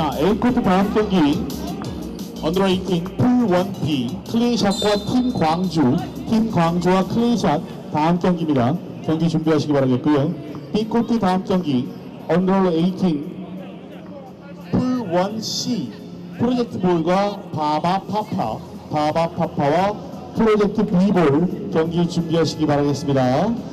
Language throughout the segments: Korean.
자, A코트 다음 경기 under 18 pool 1B 클린샷과 팀 광주 팀 광주와 클린샷 다음 경기입니다. 경기 준비하시기 바라겠고요. B코트 다음 경기 under 18 pool 1C 프로젝트 볼과 바바 파파 바바 파파와 프로젝트 B볼 경기 준비하시기 바라겠습니다.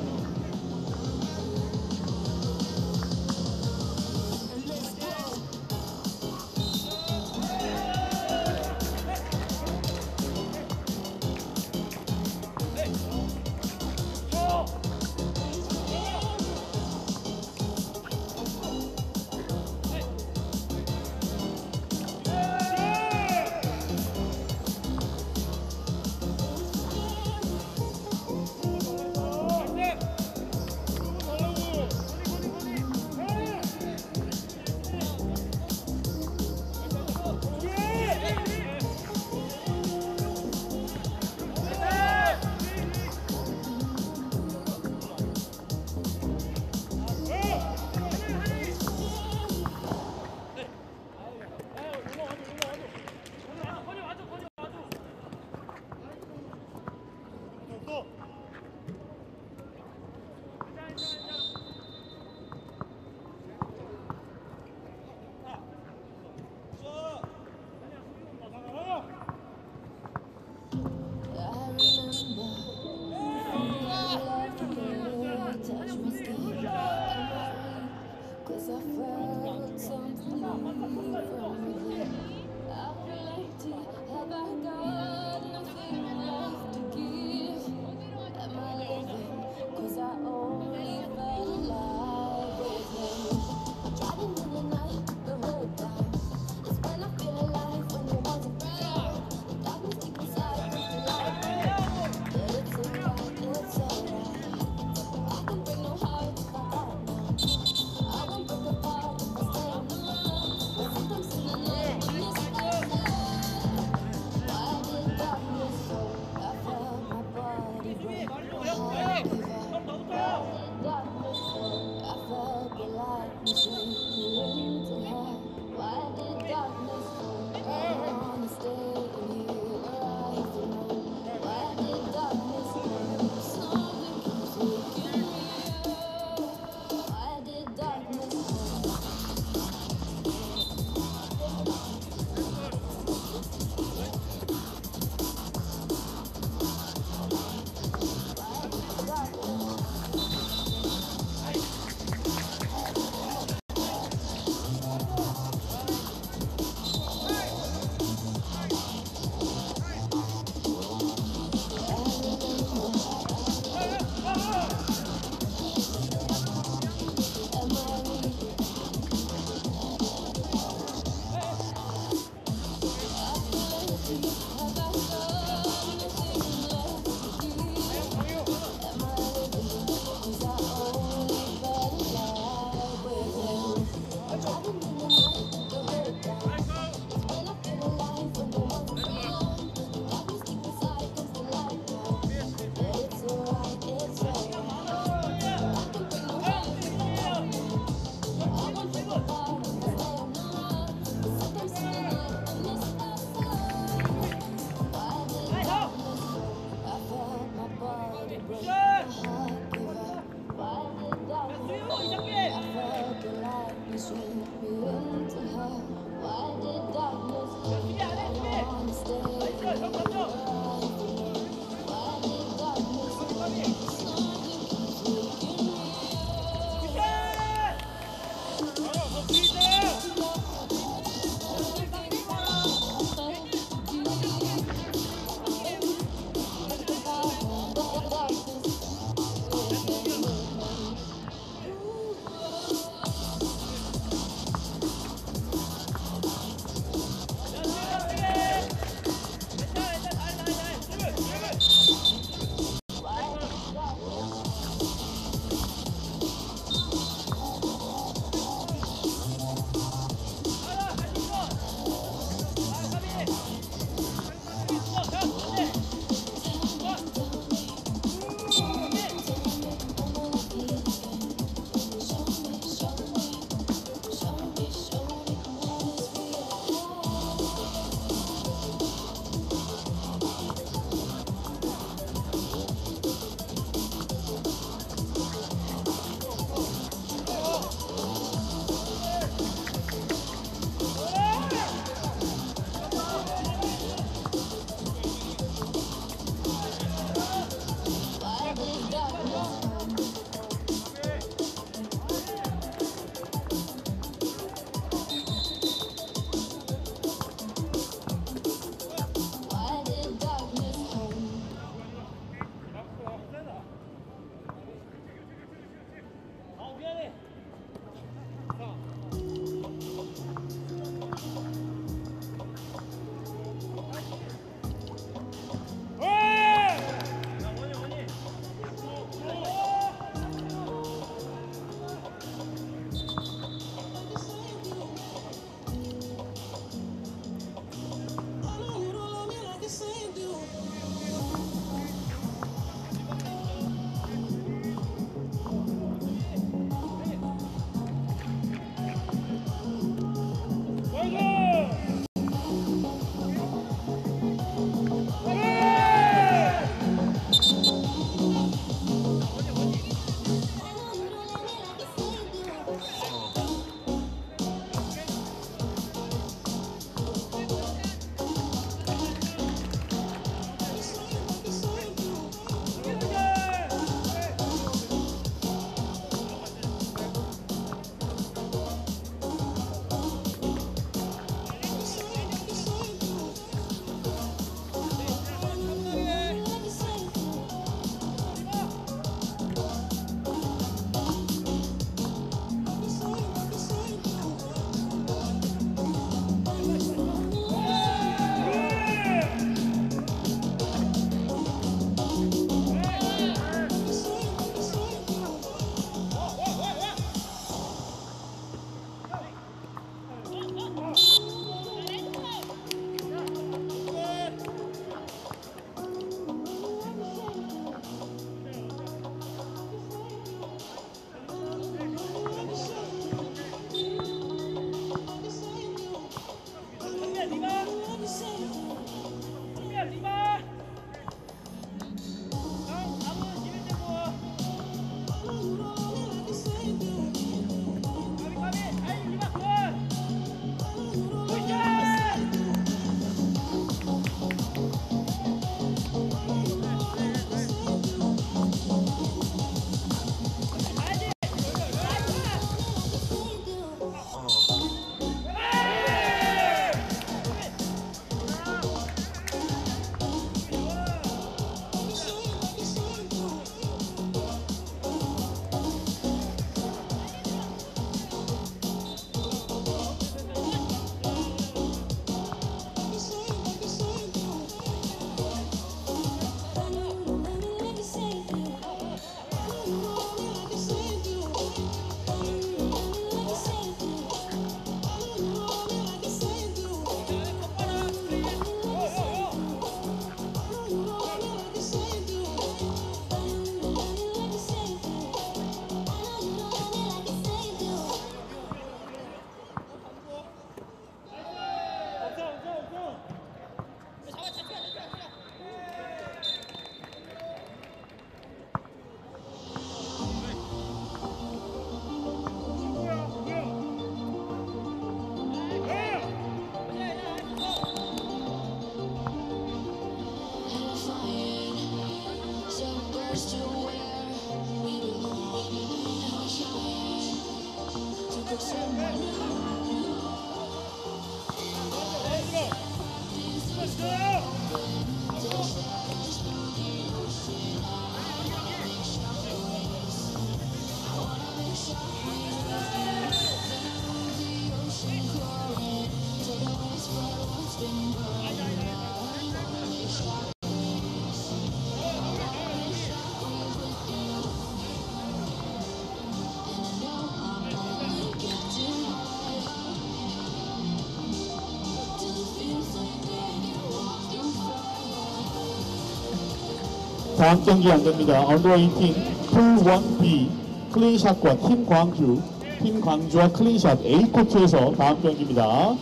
다음 경기 안내입니다. under 18 풀 1B 클린샷과 팀 광주 팀 광주와 클린샷 A코트에서 다음 경기입니다.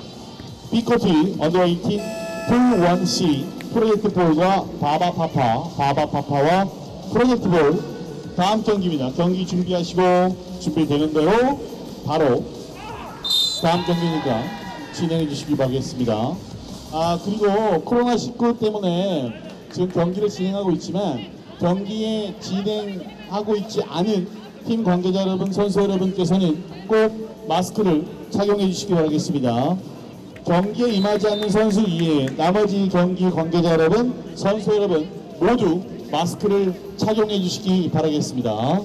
B코트 under 18 풀 1C 프로젝트 볼과 바바파파 바바파파와 프로젝트 볼 다음 경기입니다. 경기 준비하시고 준비되는 대로 바로 다음 경기니까 진행해 주시기 바라겠습니다. 아 그리고 코로나19 때문에 지금 경기를 진행하고 있지만 경기에 진행하고 있지 않은 팀 관계자 여러분, 선수 여러분께서는 꼭 마스크를 착용해 주시기 바라겠습니다. 경기에 임하지 않는 선수 이외에 나머지 경기 관계자 여러분, 선수 여러분 모두 마스크를 착용해 주시기 바라겠습니다.